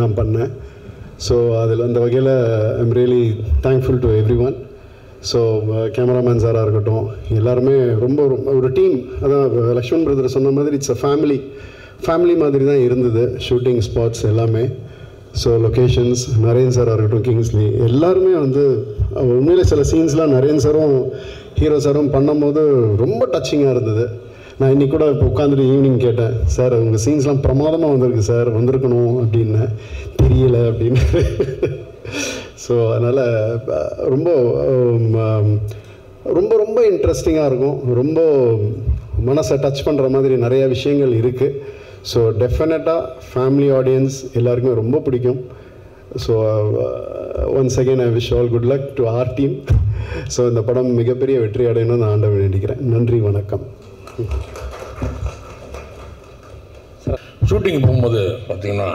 நான் பண்ணேன். ஸோ அதில் அந்த வகையில் I'm really thankful to everyone so cameraman சாராக இருக்கட்டும் எல்லாருமே ரொம்ப ரொம்ப ஒரு டீம் அதான் லக்ஷ்மண் பிரதர் சொன்ன மாதிரி இட்ஸ் அ ஃபேமிலி ஃபேமிலி மாதிரி தான் இருந்தது ஷூட்டிங் ஸ்பாட்ஸ் எல்லாமே. ஸோ லொக்கேஷன்ஸ் நரேன் சாராக இருக்கட்டும் கிங்ஸ்லி எல்லாருமே வந்து உண்மையில் சில சீன்ஸ்லாம் நரேன் சாரும் ஹீரோ சாரும் பண்ணும்போது ரொம்ப டச்சிங்காக இருந்தது. நான் இன்றைக்கி கூட இப்போ உட்காந்துட்டு ஈவினிங் கேட்டேன் சார் உங்கள் சீன்ஸ்லாம் பிரமாதமாக வந்திருக்கு சார் வந்திருக்கணும் அப்படின்னு. தெரியல அப்படின்னு. ஸோ அதனால் ரொம்ப ரொம்ப ரொம்ப இன்ட்ரெஸ்டிங்காக இருக்கும். ரொம்ப மனசை டச் பண்ணுற மாதிரி நிறைய விஷயங்கள் இருக்குது ஸோ டெஃபினட்டாக ஃபேமிலி ஆடியன்ஸ் எல்லாருக்குமே ரொம்ப பிடிக்கும். So once again I wish all good luck to our team so இந்த படம் மிகப்பெரிய வெற்றி அடையணும்னு நான் ஆண்டவன் நினைக்கிறேன் நன்றி வணக்கம். ஷூட்டிங் போகும்போது பார்த்தீங்கன்னா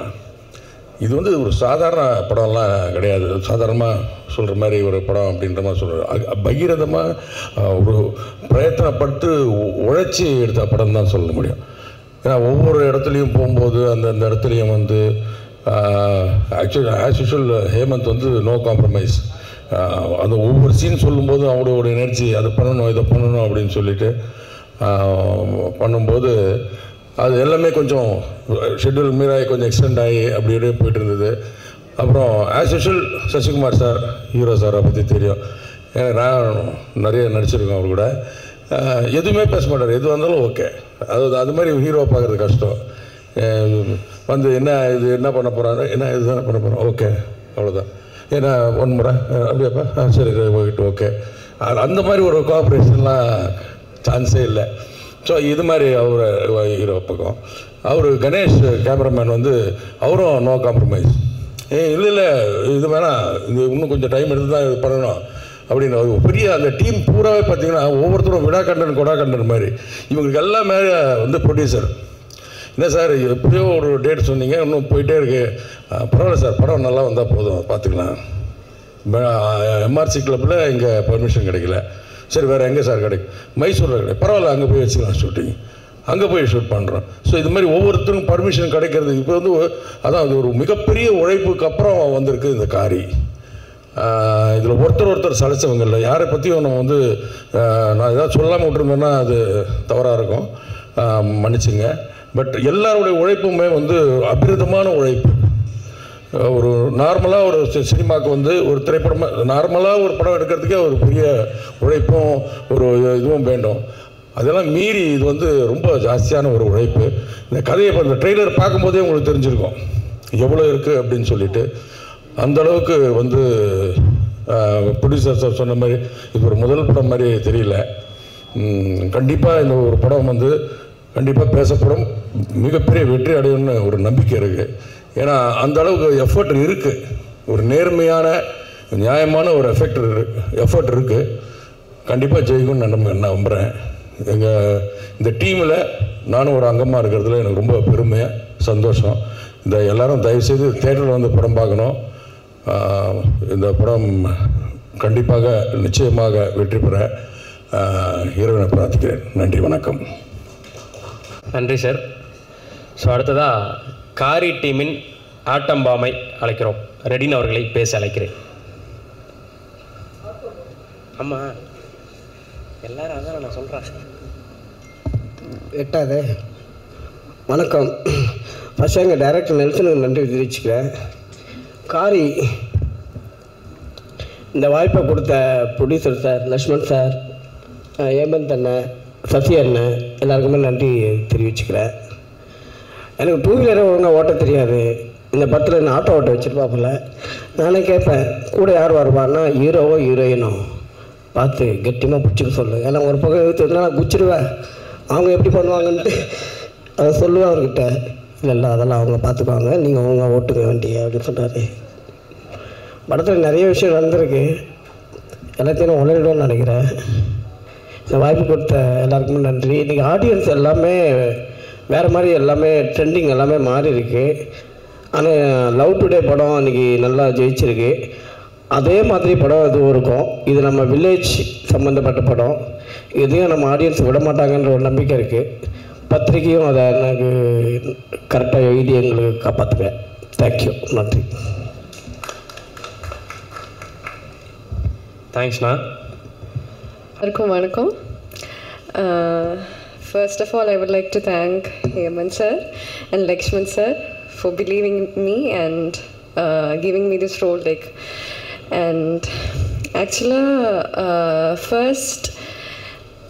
இது வந்து ஒரு சாதாரண படம்லாம் கிடையாது. சாதாரணமாக சொல்கிற மாதிரி ஒரு படம் அப்படின்ற மாதிரி சொல்கிற பகிரதமாக ஒரு பிரயத்தனப்பட்டு உ- உழைச்சி எடுத்த படம் தான் சொல்ல முடியும். ஏன்னா ஒவ்வொரு இடத்துலையும் போகும்போது அந்தந்த இடத்துலையும் வந்து ஆக்சுவலி ஆஸ் யூஷுவல் ஹேமந்த் வந்து நோ காம்ப்ரமைஸ் அந்த ஒவ்வொரு சீன் சொல்லும்போது அவங்களோட எனர்ஜி அதை பண்ணணும் இதை பண்ணணும் அப்படின்னு சொல்லிட்டு பண்ணும்போது அது எல்லாமே கொஞ்சம் ஷெட்யூல் மீறாகி கொஞ்சம் எக்ஸ்டெண்ட் ஆகி அப்படி அப்படியே போயிட்டு இருந்தது. அப்புறம் as usual Sasikumar sir hero சாரை பற்றி தெரியும். ஏன்னா நான் நிறைய நடிச்சிருக்கேன் அவர் கூட. எதுவுமே பேச மாட்டார். எது வந்தாலும் ஓகே அது அது மாதிரி ஹீரோ பார்க்குறது கஷ்டம். வந்து என்ன இது என்ன பண்ண போகிறாரு என்ன இதுதானே பண்ண போகிறோம் ஓகே அவ்வளோதான் ஏன்னா ஒன் முறை அப்படியாப்பா? ஆ சரி ஓகே ஓகே அந்த மாதிரி ஒரு கோஆப்ரேஷன்லாம் சான்ஸே இல்லை. ஸோ இது மாதிரி அவர் ஹீரோ பக்கம். அவர் கணேஷ் கேமராமேன் வந்து அவரும் நோ காம்ப்ரமைஸ் ஏ இல்லை இல்லை இது வேணாம் இது இன்னும் கொஞ்சம் டைம் எடுத்து தான் இது பண்ணணும் அப்படின்னு ஒரு பெரிய அந்த டீம் பூராவே பார்த்தீங்கன்னா ஒவ்வொருத்தரும் விடா கொடாக்கண்டன் கொடா கண்டன் மாதிரி. இவங்களுக்கு எல்லாமே வந்து ப்ரொடியூசர் என்ன சார் எப்படியோ ஒரு டேட் சொன்னீங்க இன்னும் போயிட்டே இருக்கு. பரவாயில்ல சார் படம் நல்லா வந்தால் போதும் பார்த்துக்கலாம். எம்ஆர்சி கிளப்பில் இங்கே பர்மிஷன் கிடைக்கல. சரி வேறு எங்கே சார் கிடைக்கும் மைசூரில் கிடைக்கும் பரவாயில்ல அங்கே போய் வச்சுக்கலாம் ஷூட்டிங் அங்கே போய் ஷூட் பண்ணுறோம் ஸோ இது மாதிரி ஒவ்வொருத்தருக்கும் பர்மிஷன் கிடைக்கிறது இப்போ வந்து அதான் அது ஒரு மிகப்பெரிய உழைப்புக்கு அப்புறம் வந்திருக்கு இந்த காரி. இதில் ஒருத்தர் ஒருத்தர் சலைச்சவங்க இல்லை. யாரை பற்றியும் நம்ம வந்து நான் ஏதாவது சொல்லாமல் விட்டுருந்தேன்னா அது தவறாக இருக்கும். மன்னிச்சுங்க. பட் எல்லாருடைய உழைப்புமே வந்து அபிரிதமான உழைப்பு. ஒரு நார்மலாக ஒரு சினிமாவுக்கு வந்து ஒரு திரைப்படமாக நார்மலாக ஒரு படம் எடுக்கிறதுக்கே ஒரு பெரிய உழைப்பும் ஒரு இதுவும் வேண்டும். அதெல்லாம் மீறி இது வந்து ரொம்ப ஜாஸ்தியான ஒரு உழைப்பு. இந்த கதையை இப்போ இந்த ட்ரெய்லர் பார்க்கும்போதே உங்களுக்கு தெரிஞ்சிருக்கும். எவ்வளோ இருக்குது அப்படின்னு சொல்லிட்டு. அந்தளவுக்கு வந்து ப்ரொடியூசர் சார் சொன்ன மாதிரி இது ஒரு முதல் படம் மாதிரி தெரியல. கண்டிப்பாக இந்த ஒரு படம் வந்து கண்டிப்பாக பேசப்படும். மிகப்பெரிய வெற்றி அடையும்னு ஒரு நம்பிக்கை இருக்குது ஏன்னா அந்த அளவுக்கு எஃபர்ட் இருக்குது ஒரு நேர்மையான நியாயமான ஒரு எஃபெக்ட் எஃபர்ட் இருக்குது கண்டிப்பாக ஜெயிக்கும்னு நான் நம்ப நான் நம்புகிறேன் எங்கள் இந்த டீமில் நானும் ஒரு அங்கமாக இருக்கிறதுல எனக்கு ரொம்ப பெருமையாக சந்தோஷம். இந்த எல்லோரும் தயவுசெய்து தேட்டரில் வந்து படம் பார்க்கணும். இந்த படம் கண்டிப்பாக நிச்சயமாக வெற்றி பெற இறைவனை பிரார்த்திக்கிறேன். நன்றி வணக்கம். நன்றி சார் ஸோ அடுத்ததாக காரி டீமின் ஆட்டம்பாமை அழைக்கிறோம். ரெடின் அவர்களை பேச அழைக்கிறேன். ஆமாம் எல்லாரும் அதான் நான் சொல்கிறேன் எட்டாவது வணக்கம். ஃபஸ்ட் எங்கள் டைரக்டர் நெல்சனுக்கு நன்றி தெரிவிச்சுக்கிறேன். காரி இந்த வாய்ப்பை கொடுத்த producer sir Lakshman sir ah Hemanth அண்ணன் சசி அண்ணன் எல்லாருக்குமே நன்றி தெரிவிச்சுக்கிறேன். எனக்கு டூ வீலரை ஒழுங்காக ஓட்ட தெரியாது. இந்த படத்தில் நான் ஆட்டோ ஓட்ட வச்சுருப்பாப்புல? நானே கேட்பேன் கூட யார் வருவான்னா ஹீரோவோ ஹீரோயினோ பார்த்து கெட்டியமாக பிடிச்சிக்க சொல்லு. ஏன்னா ஒரு பக்கம் எழுத்து நான் குச்சிடுவேன். அவங்க எப்படி பண்ணுவாங்கன்ட்டு அதை சொல்லுவேன் அவர்கிட்ட. இல்லை இல்லை அதெல்லாம் அவங்க பார்த்துக்குவாங்க. நீங்கள் ஒழுங்காக ஓட்டுங்க வேண்டிய அப்படின்னு சொன்னார். படத்தில் நிறைய விஷயம் நடந்திருக்கு. எல்லாத்தையும் நான் உணரிடும்னு நினைக்கிறேன். இந்த வாய்ப்பு கொடுத்த எல்லாருக்குமே நன்றி. இன்றைக்கி ஆடியன்ஸ் எல்லாமே வேறு மாதிரி எல்லாமே ட்ரெண்டிங் எல்லாமே மாறி இருக்கு ஆனால் லவ் டுடே படம் இன்றைக்கி நல்லா ஜெயிச்சிருக்கு. அதே மாதிரி படம் இதுவும் இருக்கும். இது நம்ம வில்லேஜ் சம்மந்தப்பட்ட படம். இதையும் நம்ம ஆடியன்ஸ் விட மாட்டாங்கன்ற ஒரு நம்பிக்கை இருக்குது பத்திரிக்கையும் அதை எனக்கு கரெக்டாக எழுதி எங்களுக்கு காப்பாற்றுவேன் தேங்க்யூ நன்றி. தேங்க்ஸ்ண்ணா எல்லாருக்கும் வணக்கம். First of all, I would like to thank Hemant sir and Lakshman sir for believing in me and uh, giving me this role. Like, and actually, uh, first,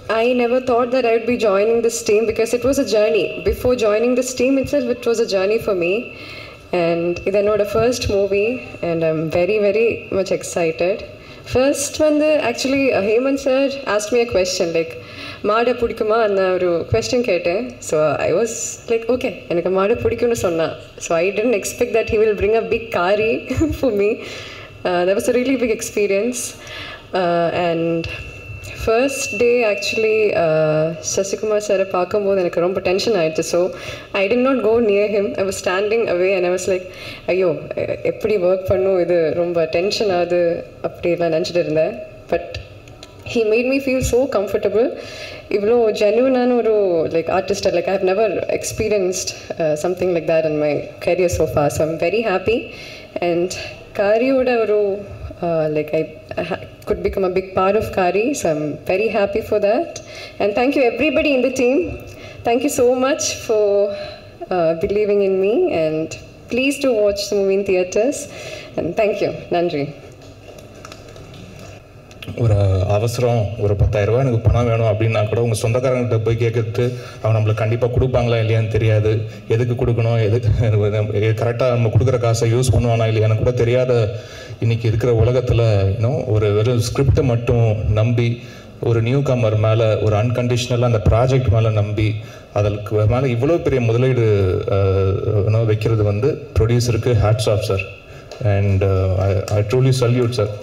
I never thought that I would be joining this team because it was a journey. Before joining this team itself, it was a journey for me. And it's not a first movie, and I'm very, very much excited. First வந்து actually Hemanth sir asked me a question like மாடை பிடிக்குமா? அந்த ஒரு question கேட்டேன். So I was like okay எனக்கு மாடை பிடிக்கும்னு சொன்னான் so I didn't expect that he will bring a big Kaari for me that was a really big experience and first day actually Sasikumar சாரை பார்க்கும்போது எனக்கு ரொம்ப டென்ஷன் ஆயிடுச்சு. So I didn't not go near him I was standing away and I was like ஐயோ எப்படி work பண்ணும்? இது ரொம்ப டென்ஷன் ஆகுது அப்படிலாம் நினச்சிட்டு இருந்தேன். But he made me feel so comfortable இவ்வளோ ஜென்யூனான ஒரு like ஆர்டிஸ்டர் like I have never experienced something like that and my career so far so I'm very happy and காரியோட ஒரு uh, like I ha- could become a big part of Kari, so I'm very happy for that. And thank you everybody in the team. Thank you so much for uh, believing in me, and please do watch the movie in theaters. And thank you, Nandri. ஒரு அவசரம் ஒரு பத்தாயிரம் ரூபாய் எனக்கு பணம் வேணும் அப்படின்னா கூட உங்கள் சொந்தக்காரங்கள்ட்ட போய் கேட்கறது அவன் நம்மளுக்கு கண்டிப்பாக கொடுப்பாங்களா இல்லையான்னு தெரியாது. எதுக்கு கொடுக்கணும்? எது கரெக்டாக நம்ம கொடுக்குற காசை யூஸ் பண்ணுவானா இல்லையான்னு கூட தெரியாத இன்னைக்கு இருக்கிற உலகத்தில் இன்னும் ஒரு வெறும் ஸ்கிரிப்டை மட்டும் நம்பி ஒரு நியூ கமர் மேலே ஒரு அன்கண்டிஷ்னலாக அந்த ப்ராஜெக்ட் மேலே நம்பி அதற்கு மேலே இவ்வளோ பெரிய முதலீடு வைக்கிறது வந்து ப்ரொடியூசருக்கு hats off sir and I truly salute sir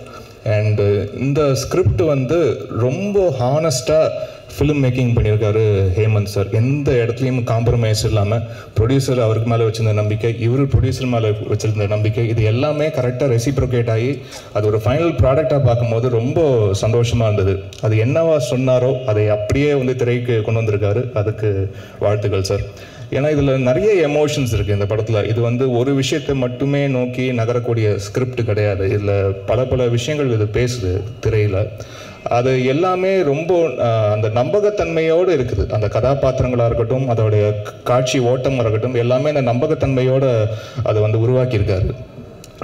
and uh, இந்த ஸ்கிரிப்ட் வந்து ரொம்ப ஹானஸ்டாக ஃபிலிம் மேக்கிங் பண்ணியிருக்காரு ஹேமந்த் சார். எந்த இடத்துலையும் காம்ப்ரமைஸ் இல்லாமல் ப்ரொடியூசர் அவருக்கு மேலே வச்சிருந்த நம்பிக்கை இவர் ப்ரொடியூசர் மேலே வச்சிருந்த நம்பிக்கை இது எல்லாமே கரெக்டாக ரெசிப்ரோகேட் ஆகி அது ஒரு ஃபைனல் ப்ராடக்டாக பார்க்கும்போது ரொம்ப சந்தோஷமாக இருந்தது. அது என்னவா சொன்னாரோ அதை அப்படியே வந்து திரைக்கு கொண்டு வந்திருக்காரு. அதுக்கு வாழ்த்துக்கள் சார். ஏன்னா இதில் நிறைய எமோஷன்ஸ் இருக்குது இந்த படத்தில். இது வந்து ஒரு விஷயத்தை மட்டுமே நோக்கி நகரக்கூடிய ஸ்கிரிப்ட் கிடையாது. இதில் பல பல விஷயங்கள் இது பேசுது திரையில். அது எல்லாமே ரொம்ப அந்த நம்பகத்தன்மையோடு இருக்குது. அந்த கதாபாத்திரங்களாக இருக்கட்டும் அதோடைய காட்சி ஓட்டமாக இருக்கட்டும் எல்லாமே அந்த நம்பகத்தன்மையோடு அதை வந்து உருவாக்கியிருக்காரு.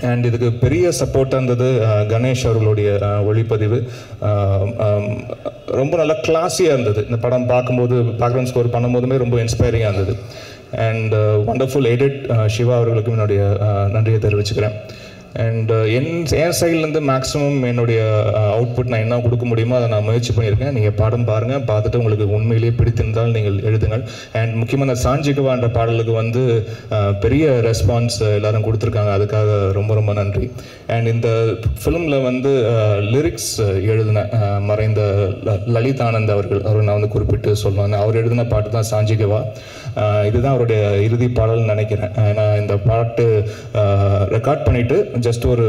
அண்ட் இதுக்கு பெரிய சப்போர்ட்டாக இருந்தது கணேஷ் அவர்களுடைய ஒளிப்பதிவு. ரொம்ப நல்லா கிளாஸியாக இருந்தது. இந்த படம் பார்க்கும்போது பேக்ரவுண்ட் ஸ்கோர் பண்ணும்போதுமே ரொம்ப இன்ஸ்பைரிங்காக இருந்தது. அண்ட் ஒண்டர்ஃபுல் எடிட் சிவா அவர்களுக்கும் என்னுடைய நன்றியை தெரிவிச்சுக்கிறேன். அண்ட் uh, என் என் சைட்லேருந்து மேக்ஸிமம் என்னுடைய uh, அவுட்புட் நான் என்ன கொடுக்க முடியுமோ அதை நான் முயற்சி பண்ணியிருக்கேன். நீங்கள் பாடம் பாருங்கள் பார்த்துட்டு உங்களுக்கு உண்மையிலேயே பிடித்திருந்தால் நீங்கள் எழுதுங்கள். அண்ட் முக்கியமாக அந்த சாஞ்சிக்குவா என்ற பாடலுக்கு வந்து uh, பெரிய ரெஸ்பான்ஸ் எல்லாரும் கொடுத்துருக்காங்க. அதுக்காக ரொம்ப ரொம்ப நன்றி. அண்ட் இந்த ஃபிலிமில் வந்து லிரிக்ஸ் எழுதின மறைந்த ல- லலித் ஆனந்த் அவர்கள் அவர் நான் வந்து குறிப்பிட்டு சொல்லுவேன் அவர் எழுதின பாட்டு தான் சாஞ்சிகவா இதுதான் அவருடைய இறுதி பாடல்னு நினைக்கிறேன். நான் இந்த பாட்டு ரெக்கார்ட் பண்ணிவிட்டு ஜஸ்ட் ஒரு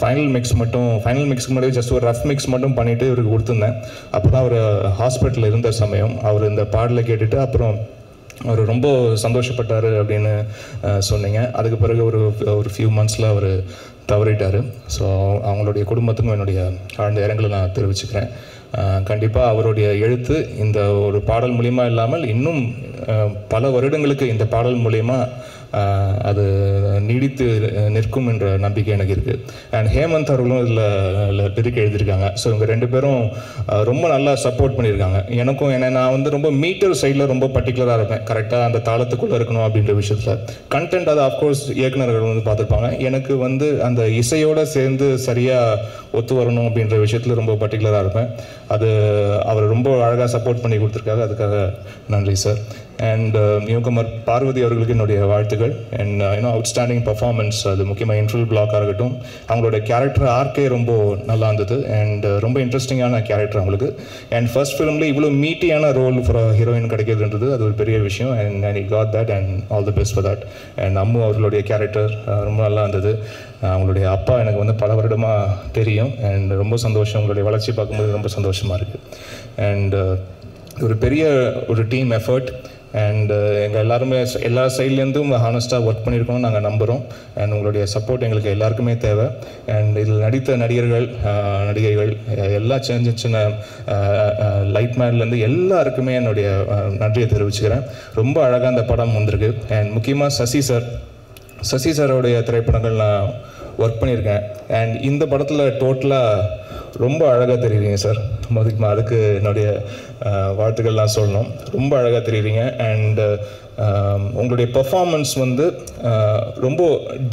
ஃபைனல் மிக்ஸ் மட்டும் ஃபைனல் மிக்ஸ்க்கு முன்னாடி ஜஸ்ட் ஒரு ரஃப் மிக்ஸ் மட்டும் பண்ணிவிட்டு இவருக்கு கொடுத்துருந்தேன். அப்போ தான் அவர் ஹாஸ்பிட்டலில் இருந்த சமயம். அவர் இந்த பாடலை கேட்டுட்டு அப்புறம் அவர் ரொம்ப சந்தோஷப்பட்டார் அப்படின்னு சொன்னீங்க. அதுக்கு பிறகு ஒரு ஒரு ஃபியூ மந்த்ஸில் அவர் தவறிட்டார். ஸோ அவங்களுடைய குடும்பத்துக்கும் என்னுடைய ஆழ்ந்த இரங்கலை நான் தெரிவிச்சுக்கிறேன். கண்டிப்பாக அவருடைய எழுத்து இந்த ஒரு பாடல் மூலியமாக இல்லாமல் இன்னும் பல வருடங்களுக்கு இந்த பாடல் மூலியமாக அது நீடித்து நிற்கும் என்ற நம்பிக்கை எனக்கு இருக்குது அண்ட் ஹேமந்த் அவர்களும் இதில் லிரிக் எழுதியிருக்காங்க. ஸோ இவங்க ரெண்டு பேரும் ரொம்ப நல்லா சப்போர்ட் பண்ணியிருக்காங்க. எனக்கும் ஏன்னா நான் வந்து ரொம்ப மீட்டர் சைடில் ரொம்ப பர்டிகுலராக இருப்பேன். கரெக்டாக அந்த தாளத்துக்குள்ளே இருக்கணும் அப்படின்ற விஷயத்தில். கண்டென்ட் அது அஃப்கோர்ஸ் இயக்குநர்கள் வந்து பார்த்துருப்பாங்க. எனக்கு வந்து அந்த இசையோடு சேர்ந்து சரியாக ஒத்து வரணும் அப்படின்ற விஷயத்தில் ரொம்ப பர்டிகுலராக இருப்பேன். அது அவர் ரொம்ப அழகாக சப்போர்ட் பண்ணி கொடுத்துருக்காரு. அதுக்காக நன்றி சார் அண்ட் நியூகமர் பார்வதி அவர்களுக்கு என்னுடைய வாழ்த்துக்கள். அண்ட் இன்னும் அவுட்ஸ்டாண்டிங் பர்ஃபார்மன்ஸ் அது முக்கியமாக இன்ட்ரல் பிளாக்காக இருக்கட்டும். அவங்களோட கேரக்டர் ஆர்க்கே ரொம்ப நல்லா இருந்தது. அண்ட் uh, ரொம்ப இன்ட்ரெஸ்டிங்கான கேரக்டர் அவங்களுக்கு. அண்ட் ஃபர்ஸ்ட் ஃபிலிமில் இவ்வளோ மீட்டியான ரோல் ஃபார் ஹீரோயின் கிடைக்கிறதுன்றது அது ஒரு பெரிய விஷயம். And I got that and all the best for that and Ammu அவர்களுடைய கேரக்டர் uh, ரொம்ப நல்லா இருந்தது. Uh, அவங்களுடைய அப்பா எனக்கு வந்து பல வருடமாக தெரியும். அண்ட் ரொம்ப சந்தோஷம். உங்களுடைய வளர்ச்சி பார்க்கும்போது ரொம்ப சந்தோஷமாக இருக்குது அண்ட் ஒரு பெரிய ஒரு டீம் எஃபர்ட் அண்ட் uh, எங்கள் எல்லாருமே எல்லா சைட்லேருந்தும் ஹானஸ்ட்டாக ஒர்க் பண்ணியிருக்கோம்னு நாங்கள் நம்புகிறோம் அண்ட் உங்களுடைய சப்போர்ட் எங்களுக்கு எல்லாருக்குமே தேவை. அண்ட் இதில் நடித்த நடிகர்கள் நடிகைகள் எல்லா சின்ன சின்ன லைட் மேன்லேருந்து எல்லாருக்குமே என்னுடைய நன்றியை தெரிவிச்சுக்கிறேன். ரொம்ப அழகாக அந்த படம் வந்திருக்கு. அண்ட் முக்கியமாக சசி சார். சசி சாரோடைய திரைப்படங்கள் நான் ஒர்க் பண்ணியிருக்கேன். அண்ட் இந்த படத்தில் டோட்டலாக ரொம்ப அழகாக தெரியுறீங்க சார். அதுக்கு அதுக்கு என்னுடைய வாழ்த்துக்கள்லாம் சொல்லணும். ரொம்ப அழகாக தெரியுறீங்க அண்ட் உங்களுடைய பெர்ஃபார்மன்ஸ் வந்து ரொம்ப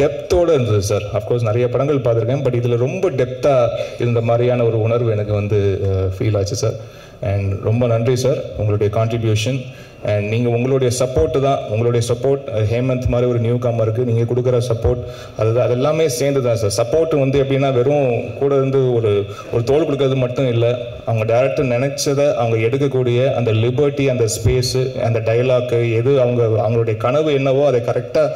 டெப்த்தோடு இருந்தது சார். அஃப்கோர்ஸ் நிறைய படங்கள் பார்த்துருக்கேன். பட் இதில் ரொம்ப டெப்த்தாக இருந்த மாதிரியான ஒரு உணர்வு எனக்கு வந்து ஃபீல் ஆச்சு சார். அண்ட் ரொம்ப நன்றி சார். உங்களுடைய கான்ட்ரிபியூஷன் அண்ட் நீங்கள் உங்களுடைய சப்போர்ட்டு தான். உங்களுடைய சப்போர்ட் ஹேமந்த் மாதிரி ஒரு நியூ காமருக்கு நீங்கள் கொடுக்குற சப்போர்ட் அதுதான் அது எல்லாமே சேர்ந்து தான் சார் சப்போர்ட் வந்து எப்படின்னா வெறும் கூட இருந்து ஒரு ஒரு தோல் கொடுக்கறது மட்டும் இல்லை. அவங்க டேரக்டர் நினச்சதை அவங்க எடுக்கக்கூடிய அந்த லிபர்ட்டி அந்த ஸ்பேஸு அந்த டைலாக்கு எது அவங்க அவங்களுடைய கனவு என்னவோ அதை கரெக்டாக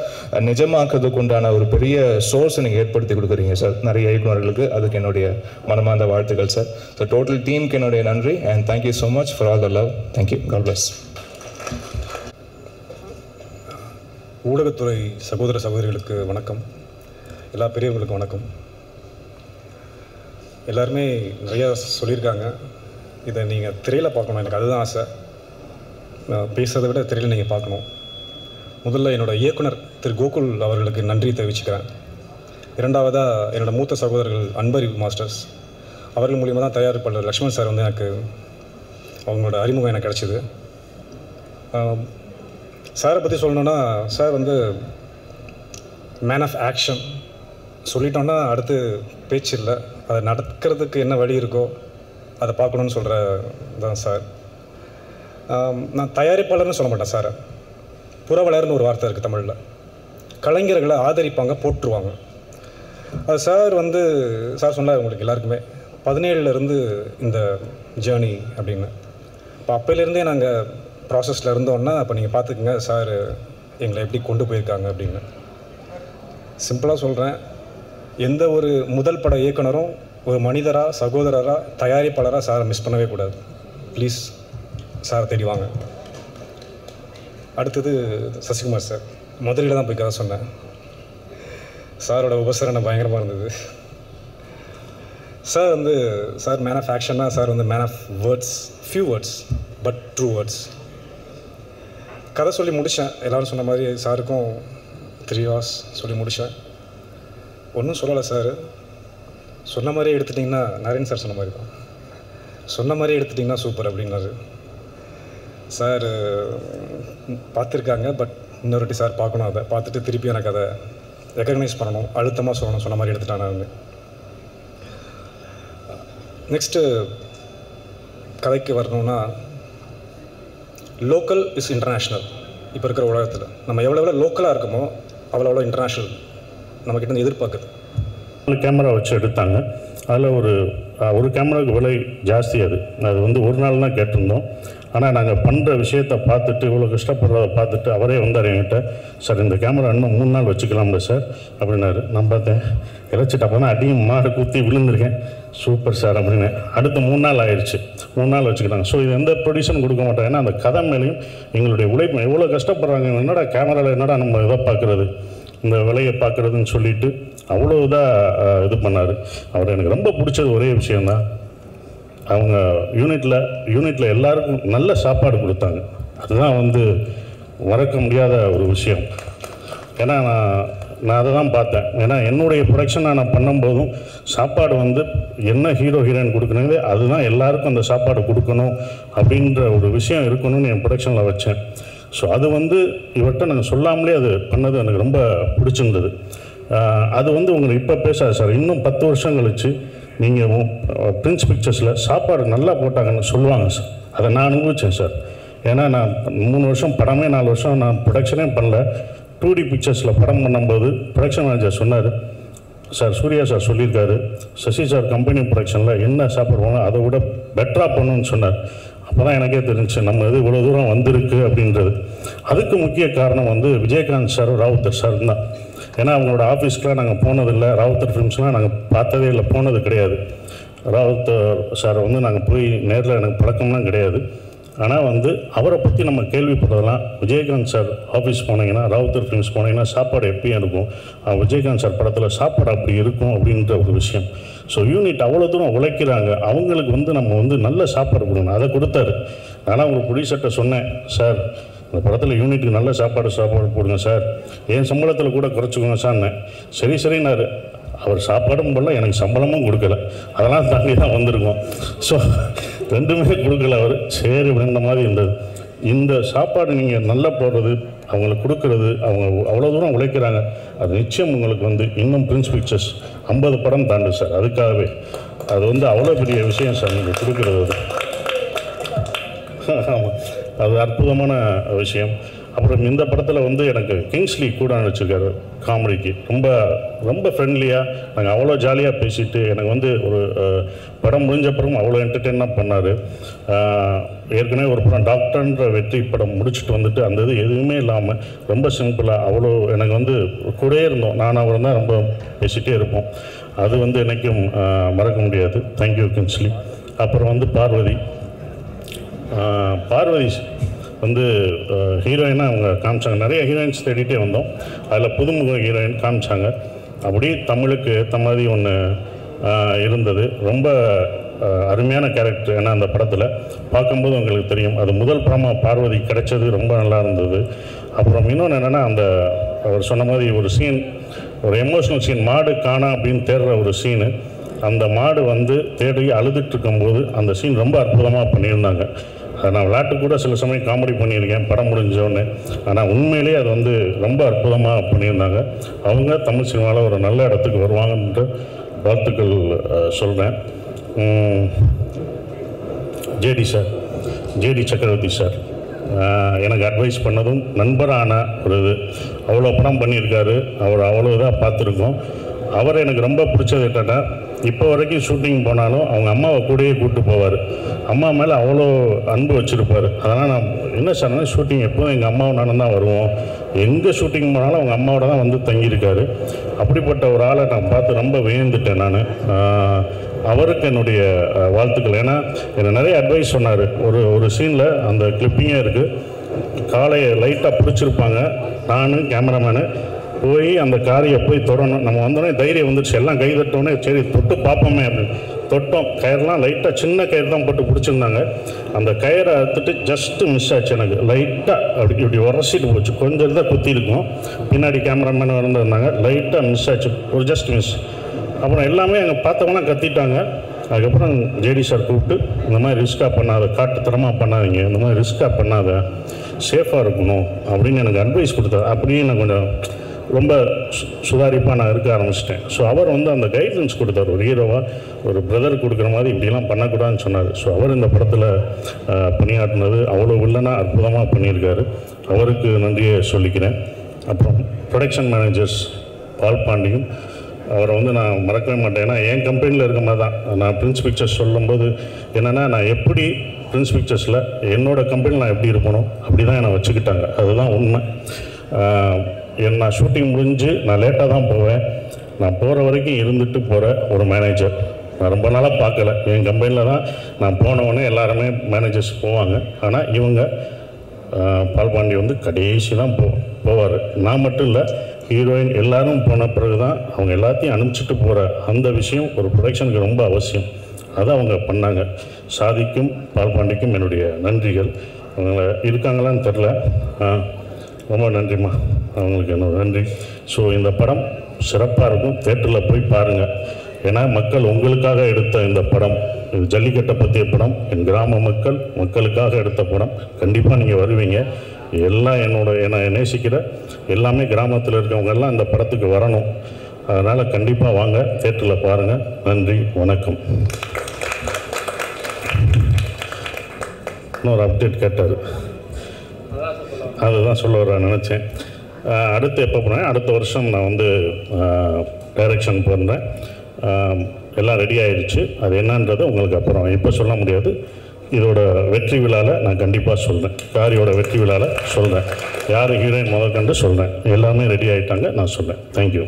நிஜமாக்குறதுக்கு உண்டான ஒரு பெரிய சோர்ஸை நீங்கள் ஏற்படுத்தி கொடுக்குறீங்க சார் நிறைய இயக்குநர்களுக்கு அதுக்கு என்னுடைய மனமார்ந்த வாழ்த்துக்கள் சார் ஸோ டோட்டல் டீமுக்கு என்னுடைய நன்றி and thank you so much for all the love thank you God bless ஊடகத்துறை சகோதர சகோதரிகளுக்கு வணக்கம். எல்லா பெரியவர்களுக்கும் வணக்கம். எல்லாருமே நிறையா சொல்லியிருக்காங்க. இதை நீங்கள் திரையில் பார்க்கணும். எனக்கு அதுதான் ஆசை. நான் பேசுறதை விட திரையில் நீங்கள் பார்க்கணும். முதல்ல என்னோடய இயக்குனர் திரு கோகுல் அவர்களுக்கு நன்றி தெரிவிச்சுக்கிறேன். இரண்டாவதாக என்னோட மூத்த சகோதரர்கள் அன்பறிவு மாஸ்டர்ஸ். அவர்கள் மூலியமாக தான் தயாரிப்பாளர் லக்ஷ்மண் சார் வந்து எனக்கு அவங்களோட அறிமுகம் எனக்கு கிடச்சிது. சாரை பற்றி சொல்லணுன்னா சார் வந்து மேன் ஆஃப் ஆக்ஷன் சொல்லிட்டோன்னா அடுத்து பேச்சு இல்லை. அதை நடக்கிறதுக்கு என்ன வழி இருக்கோ அதை பார்க்கணுன்னு சொல்கிற தான் சார். நான் தயாரிப்பாளர்னு சொல்ல மாட்டேன் சார். புறவலர்னு ஒரு வார்த்தை இருக்குது தமிழில். கலைஞர்களை ஆதரிப்பாங்க போற்றுவாங்க. அது சார் வந்து சார் சொன்னார் உங்களுக்கு எல்லாருக்குமே. பதினேழுலேருந்து இந்த ஜேர்னி அப்படின்னு. இப்போ அப்போலேருந்தே நாங்கள் ப்ராசஸில் இருந்தோன்னா அப்போ நீங்கள் பார்த்துக்குங்க சார் எங்களை எப்படி கொண்டு போயிருக்காங்க அப்படின்னு. சிம்பிளாக சொல்கிறேன் எந்த ஒரு முதல் பட இயக்குனரும் ஒரு மனிதராக சகோதரராக தயாரிப்பாளராக சாரை மிஸ் பண்ணவே கூடாது. ப்ளீஸ் சாரை தேடி வாங்க. அடுத்தது சசிகுமார் சார். மதுரையில் தான் போய் கதை சொன்னேன். சாரோட உபசரணை பயங்கரமாக இருந்தது. சார் வந்து சார் மேன் ஆஃப் ஆக்ஷன்னா சார் வந்து man of words few words but true words கதை சொல்லி முடித்தேன் எல்லோரும் சொன்ன மாதிரி சாருக்கும் த்ரீ ஹவர்ஸ் சொல்லி முடித்தேன் ஒன்றும் சொல்லலை சார். சொன்ன மாதிரியே எடுத்துட்டிங்கன்னா நரேன் சார் சொன்ன மாதிரி தான் சொன்ன மாதிரியே எடுத்துட்டிங்கன்னா சூப்பர் அப்படின்னாரு. சார் பார்த்துருக்காங்க பட் இன்னொருட்டி சார் பார்க்கணும் அதை. பார்த்துட்டு திருப்பி எனக்கு அதை ரெக்கக்னைஸ் பண்ணணும். அழுத்தமாக சொல்லணும். சொன்ன மாதிரி எடுத்துட்டான் நான் நெக்ஸ்ட்டு கதைக்கு வரணும்னா லோக்கல் இஸ் இன்டர்நேஷ்னல் இப்போ இருக்கிற உலகத்தில். நம்ம எவ்வளோ எவ்வளோ லோக்கலாக இருக்கோமோ அவ்வளோ அவ்வளோ இன்டர்நேஷ்னல் நம்மக்கிட்ட இருந்து எதிர்பார்க்குது கேமரா வச்சு எடுத்தாங்க. அதில் ஒரு ஒரு கேமராவுக்கு விலை ஜாஸ்தி அது. அது வந்து ஒரு நாள் தான் கேட்டிருந்தோம். ஆனால் நாங்கள் பண்ணுற விஷயத்தை பார்த்துட்டு இவ்வளோ கஷ்டப்படுறத பார்த்துட்டு அவரே வந்தார் என்கிட்ட. சார் இந்த கேமரா இன்னும் மூணு நாள் வச்சுக்கலாம்ல சார்? அப்படின்னாரு. நான் பார்த்தேன். இறைச்சிட்டு அப்போ தான் அடியும் மாடு குத்தி விழுந்திருக்கேன். சூப்பர் சார் அப்படின்னு. அடுத்து மூணு நாள் ஆயிடுச்சு மூணு நாள் வச்சுக்கிட்டாங்க. ஸோ இது எந்த ப்ரொடியூசரும் கொடுக்க மாட்டாங்க. ஏன்னா அந்த கதை மேலேயும் எங்களுடைய உழைப்பு எவ்வளோ கஷ்டப்படுறாங்க என்னடா கேமராவில் என்னடா நம்ம இதை பார்க்குறது? இந்த விலையை பார்க்குறதுன்னு சொல்லிட்டு அவ்வளோ இதாக இது பண்ணார். அவர் எனக்கு ரொம்ப பிடிச்சது ஒரே விஷயந்தான் அவங்க யூனிட்டில் யூனிட்டில் எல்லாருக்கும் நல்ல சாப்பாடு கொடுத்தாங்க. அதுதான் வந்து மறக்க முடியாத ஒரு விஷயம். ஏன்னா நான் நான் அதை தான் பார்த்தேன். ஏன்னா என்னுடைய ப்ரொடக்ஷனை நான் பண்ணும்போதும் சாப்பாடு வந்து என்ன ஹீரோ ஹீரோயின் கொடுக்குறாங்களே அதுதான் எல்லாருக்கும் அந்த சாப்பாடு கொடுக்கணும் அப்படின்ற ஒரு விஷயம் இருக்கணும்னு என் ப்ரொடக்ஷனில் வச்சேன். ஸோ அது வந்து இவர்கிட்ட நாங்கள் சொல்லாமலே அது பண்ணது எனக்கு ரொம்ப பிடிச்சிருந்தது. அது வந்து உங்களுக்கு இப்போ பேசாது சார். இன்னும் பத்து வருஷம் கழிச்சு நீங்கள் பிரின்ஸ் பிக்சர்ஸில் சாப்பாடு நல்லா போட்டாங்கன்னு சொல்லுவாங்க சார் அதை நான் அனுபவித்தேன் சார் ஏன்னா நான் மூணு வருஷம் படமே நாலு வருஷம் நான் ப்ரொடக்ஷனே பண்ணல. டூ டி பிக்சர்ஸில் படம் பண்ணும்போது ப்ரொடக்ஷன் மேனேஜர் சொன்னார் சார் சூர்யா சார் சொல்லியிருக்காரு சசி சார் கம்பெனி ப்ரொடக்ஷனில் என்ன சாப்பிடுவாங்க அதை விட பெட்டராக பண்ணணும்னு சொன்னார். அப்போ தான் எனக்கே தெரிஞ்சு நம்ம இது இவ்வளோ தூரம் வந்திருக்கு அப்படின்றது. அதுக்கு முக்கிய காரணம் வந்து விஜயகாந்த் சார் ராவுத்தர் சார் தான். ஏன்னா அவங்களோட ஆஃபீஸ்க்குலாம் நாங்கள் போனதில்லை. ராவுத்தர் ஃபிலிம்ஸ்லாம் நாங்கள் பார்த்ததே இல்லை. போனது கிடையாது. ராவுத்தர் சாரை வந்து நாங்கள் போய் நேரில் எனக்கு பழக்கம்லாம் கிடையாது. ஆனால் வந்து அவரை பற்றி நம்ம கேள்விப்படுறதெல்லாம் விஜயகாந்த் சார் ஆஃபீஸ் போனீங்கன்னா ராவுத்தர் ஃபிலிம்ஸ் போனீங்கன்னா சாப்பாடு எப்பயும் இருக்கும். விஜயகாந்த் சார் படத்தில் சாப்பாடு அப்படி இருக்கும் அப்படின்ற ஒரு விஷயம். ஸோ யூனிட் அவ்வளோ தூரம் உழைக்கிறாங்க. அவங்களுக்கு வந்து நம்ம வந்து நல்ல சாப்பாடு கொடுக்கணும். அதை கொடுத்தாரு. ஆனால் உங்களுக்கு ப்ரொடியூசர்கிட்ட சொன்னேன் சார் அந்த படத்தில் யூனிட்டுக்கு நல்ல சாப்பாடு சாப்பாடு போடுங்க சார் என் சம்பளத்தில் கூட குறைச்சிக்கோங்க சார்ன்னு சரி சரினார் அவர் சாப்பாடும் போடல எனக்கு சம்பளமும் கொடுக்கல. அதெல்லாம் தாண்டி தான் வந்திருக்கோம். ஸோ ரெண்டுமே கொடுக்கல அவர். சரி அப்படின்ற மாதிரி இருந்தது. இந்த சாப்பாடு நீங்கள் நல்லா போடுறது அவங்களுக்கு கொடுக்கறது அவங்க அவ்வளோ தூரம் உழைக்கிறாங்க. அது நிச்சயம் உங்களுக்கு வந்து இன்னும் பிரின்ஸ் பிக்சர்ஸ் ஐம்பது படம் தாண்டு சார் அதுக்காகவே. அது வந்து அவ்வளோ பெரிய விஷயம் சார் நீங்கள் கொடுக்கறது அது ஆமாம் அது அற்புதமான விஷயம். அப்புறம் இந்த படத்தில் வந்து எனக்கு கிங்ஸ்லி கூட நடிச்சிருக்காரு காமெடிக்கு. ரொம்ப ரொம்ப ஃப்ரெண்ட்லியாக நாங்கள் அவ்வளோ ஜாலியாக பேசிட்டு எனக்கு வந்து ஒரு படம் முடிஞ்ச அப்புறம் அவ்வளோ என்டர்டெயினாக பண்ணார். ஏற்கனவே ஒரு படம் டாக்டர்ன்ற வெற்றி படம் முடிச்சுட்டு வந்துட்டு அந்த இது எதுவுமே இல்லாமல் ரொம்ப சிம்பிளாக அவ்வளோ எனக்கு வந்து கூடயே இருந்தோம். நான் அவரும் தான் ரொம்ப பேசிகிட்டே இருப்போம். அது வந்து என்றைக்கும் மறக்க முடியாது. தேங்க்யூ கிங்ஸ்லி அப்புறம் வந்து பார்வதி. பார்வதி வந்து ஹீரோயினாக அவங்க காமிச்சாங்க. நிறைய ஹீரோயின்ஸ் தேடிட்டே வந்தோம். அதில் புதுமுக ஹீரோயின் காமிச்சாங்க. அப்படி தமிழுக்கு ஏற்ற மாதிரி ஒன்று இருந்தது. ரொம்ப அருமையான கேரக்டர் ஏன்னா அந்த படத்தில் பார்க்கும்போது உங்களுக்கு தெரியும். அது முதல் படமாக பார்வதி கிடைச்சது ரொம்ப நல்லா இருந்தது. அப்புறம் இன்னொன்று என்னென்னா அந்த அவர் சொன்ன மாதிரி ஒரு சீன் ஒரு எமோஷ்னல் சீன் மாடு காணா அப்படின்னு தேடுற ஒரு சீனு அந்த மாடு வந்து தேடி அழுதுட்டு இருக்கும்போது அந்த சீன் ரொம்ப அற்புதமாக பண்ணியிருந்தாங்க. நான் விளையாட்டு கூட சில சமயம் காமெடி பண்ணியிருக்கேன் படம் முடிஞ்சோடனே ஆனால் உண்மையிலேயே அது வந்து ரொம்ப அற்புதமாக பண்ணியிருந்தாங்க. அவங்க தமிழ் சினிமாவில் ஒரு நல்ல இடத்துக்கு வருவாங்கன்ட்டு வாழ்த்துக்கள் சொல்கிறேன் JD sir JD Chakravarthy sir. எனக்கு அட்வைஸ் பண்ணதும் நண்பரான ஒரு இது. அவ்வளோ படம் பண்ணியிருக்காரு. அவர் அவ்வளோ இதாக பார்த்துருக்கோம். அவர் எனக்கு ரொம்ப பிடிச்சது என்னன்னா இப்போ வரைக்கும் ஷூட்டிங் போனாலும் அவங்க அம்மாவை கூடயே கூப்பிட்டு போவார். அம்மா மேலே அவ்வளோ அன்பு வச்சுருப்பார். அதனால் நான் என்ன சொன்னேன் ஷூட்டிங் எப்போதும் எங்கள் அம்மாவும் நானும் தான் வருவோம். எங்கே ஷூட்டிங் போனாலும் அவங்க அம்மாவோட தான் வந்து தங்கியிருக்காரு. அப்படிப்பட்ட ஒரு ஆளை நான் பார்த்து ரொம்ப வியந்துட்டேன் நான். அவருக்கு என்னுடைய வாழ்த்துக்கள். ஏன்னா எனக்கு நிறைய அட்வைஸ் சொன்னார். ஒரு ஒரு சீனில் அந்த கிளிப்பிங்கே இருக்குது காலையை லைட்டாக பிடிச்சிருப்பாங்க. நான் கேமராமேனு போய் அந்த காரியை போய் தொடணும். நம்ம வந்தோடனே தைரியம் வந்துடுச்சு எல்லாம் கை தட்டோடனே சரி தொட்டு பார்ப்போமே அப்படின்னு. தொட்டோம். கயிறுலாம் லைட்டாக சின்ன கயிறு தான் போட்டு பிடிச்சிருந்தாங்க. அந்த கயிறை அறுத்துட்டு ஜஸ்ட்டு மிஸ் ஆச்சு எனக்கு. லைட்டாக அப்படி இப்படி உரசிட்டு போச்சு. கொஞ்சம் தான் குத்தி இருக்கும் பின்னாடி கேமராமேன் இருந்திருந்தாங்க லைட்டாக மிஸ் ஆச்சு. ஒரு ஜஸ்ட் மிஸ் அப்புறம் எல்லாமே அங்கே பார்த்தவங்களாம் கத்திட்டாங்க. அதுக்கப்புறம் ஜேடி சார் கூப்பிட்டு இந்த மாதிரி ரிஸ்க்காக பண்ணாத. காட்டுத்தரமாக பண்ணாதீங்க. இந்த மாதிரி ரிஸ்க்காக பண்ணாத. சேஃபாக இருக்கணும். அப்படின்னு எனக்கு அட்வைஸ் கொடுத்தாரு. அப்படியே நான் கொஞ்சம் ரொம்ப சு- சுதாரிப்பாக நான் இருக்க ஆரம்பிச்சிட்டேன். ஸோ அவர் வந்து அந்த கைடன்ஸ் கொடுத்தார். ஒரு ஹீரோவாக ஒரு பிரதர் கொடுக்குற மாதிரி இப்படிலாம் பண்ணக்கூடாதுன்னு சொன்னார். ஸோ அவர் இந்த படத்தில் பணியாற்றினது அவ்வளோ வில்லனாக அற்புதமாக பண்ணியிருக்காரு. அவருக்கு நன்றியை சொல்லிக்கிறேன். அப்புறம் ப்ரொடக்ஷன் மேனேஜர்ஸ் பால் பாண்டியும் அவரை வந்து நான் மறக்கவே மாட்டேன். ஏன்னா என் கம்பெனியில் இருக்க மாதிரி தான். நான் பிரின்ஸ் பிக்சர்ஸ் சொல்லும்போது என்னென்னா நான் எப்படி பிரின்ஸ் பிக்சர்ஸில் என்னோட கம்பெனியில் நான் எப்படி இருக்கணும் அப்படி தான் என்னை வச்சுக்கிட்டாங்க. அதுதான் உண்மை. என் நான் ஷூட்டிங் முடிஞ்சு நான் லேட்டாக தான் போவேன். நான் போகிற வரைக்கும் இருந்துட்டு போகிற ஒரு மேனேஜர் நான் ரொம்ப நாளாக பார்க்கல. என் கம்பெனியில் தான் நான் போனவொடனே எல்லாருமே மேனேஜர்ஸ் போவாங்க. ஆனால் இவங்க பால்பாண்டி வந்து கடைசி தான் போ போவார். நான் மட்டும் இல்லை ஹீரோயின் எல்லாரும் போன பிறகு தான் அவங்க எல்லாத்தையும் அனுப்பிச்சிட்டு போகிற அந்த விஷயம் ஒரு ப்ரொடக்ஷனுக்கு ரொம்ப அவசியம். அதை அவங்க பண்ணாங்க. சாதிக்கும் பால்பாண்டிக்கும் என்னுடைய நன்றிகள். அவங்கள இருக்காங்களான்னு தெரில ரொம்ப நன்றிம்மா. அவங்களுக்கு என்ன நன்றி. ஸோ இந்த படம் சிறப்பாக இருக்கும். தேட்டரில் போய் பாருங்கள் ஏன்னா மக்கள் உங்களுக்காக எடுத்த இந்த படம் இது ஜல்லிக்கட்டை பற்றிய படம் என் கிராம மக்கள் மக்களுக்காக எடுத்த படம். கண்டிப்பாக நீங்கள் வருவீங்க. எல்லாம் என்னோட என்னை நேசிக்கிற எல்லாமே கிராமத்தில் இருக்கவங்க எல்லாம் இந்த படத்துக்கு வரணும். அதனால் கண்டிப்பாக வாங்க. தேட்டரில் பாருங்கள் நன்றி. வணக்கம். இன்னொரு அப்டேட் கேட்டார். அதுதான் சொல்ல வர நினச்சேன். அடுத்து எப்போ போனேன்? அடுத்த வருஷம் நான் வந்து டைரக்ஷன் போடுறேன் எல்லாம் ரெடி ஆயிடுச்சு அது என்னன்றது உங்களுக்கு அப்புறம் இப்போ சொல்ல முடியாது. இதோட வெற்றி விழாவில் நான் கண்டிப்பாக சொல்கிறேன் காரியோட வெற்றி விழாவில் சொல்கிறேன் யார் ஹீரோயின் முதல் கண்டு சொல்கிறேன் எல்லாமே ரெடி ஆகிட்டாங்க நான் சொல்கிறேன் தேங்க்யூ